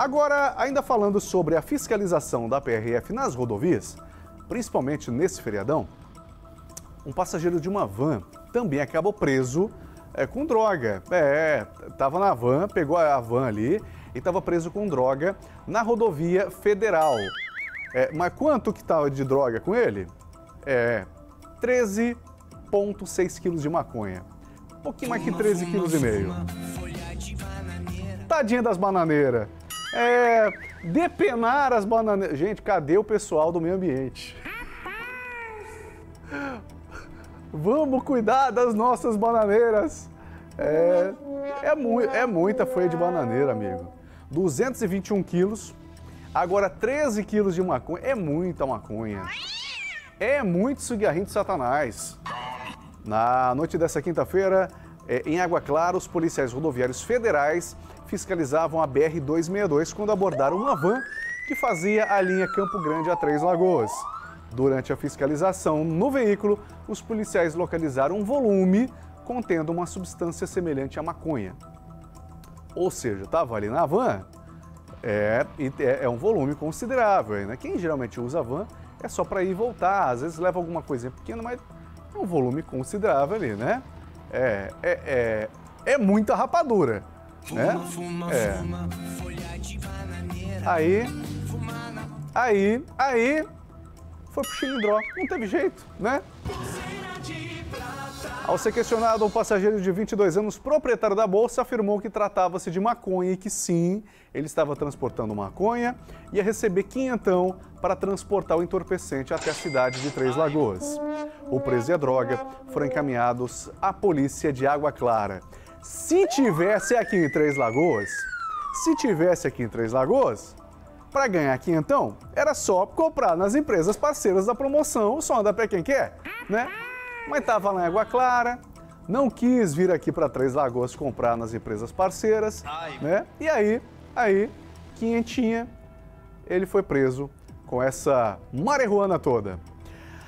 Agora, ainda falando sobre a fiscalização da PRF nas rodovias, principalmente nesse feriadão, um passageiro de uma van também acabou preso é, com droga. É, estava na van, pegou a van ali e estava preso com droga na rodovia federal. É, mas quanto que estava de droga com ele? É, 13,6 quilos de maconha. Um pouquinho mais que 13 quilos e meio. Tadinha das bananeiras. É, depenar as bananeiras. Gente, cadê o pessoal do meio ambiente? Vamos cuidar das nossas bananeiras. É, é, mu é muita folha de bananeira, amigo. 221 quilos. Agora 13 quilos de maconha. É muita maconha. É muito cigarrinho de satanás. Na noite dessa quinta-feira, é, em Água Clara, os policiais rodoviários federais fiscalizavam a BR-262 quando abordaram uma van que fazia a linha Campo Grande a Três Lagoas. Durante a fiscalização no veículo, os policiais localizaram um volume contendo uma substância semelhante à maconha. Ou seja, estava ali na van, é, é, é, um volume considerável. Né? Quem geralmente usa van é só para ir e voltar, às vezes leva alguma coisinha pequena, mas é um volume considerável ali, né? É, é, é, é muita rapadura, né? É. Aí, aí, aí, foi pro Chilindró. Não teve jeito, né? Ao ser questionado, um passageiro de 22 anos, proprietário da bolsa, afirmou que tratava-se de maconha e que sim, ele estava transportando maconha e ia receber quinhentão para transportar o entorpecente até a cidade de Três Lagoas. O preso e a droga foram encaminhados à polícia de Água Clara. Se tivesse aqui em Três Lagoas, se tivesse aqui em Três Lagoas, para ganhar quinhentão, era só comprar nas empresas parceiras da promoção, só anda para quem quer, né? Mas estava lá em Água Clara, não quis vir aqui para Três Lagoas comprar nas empresas parceiras, Ai. né? E aí, aí, quinhentinha, ele foi preso com essa marihuana toda.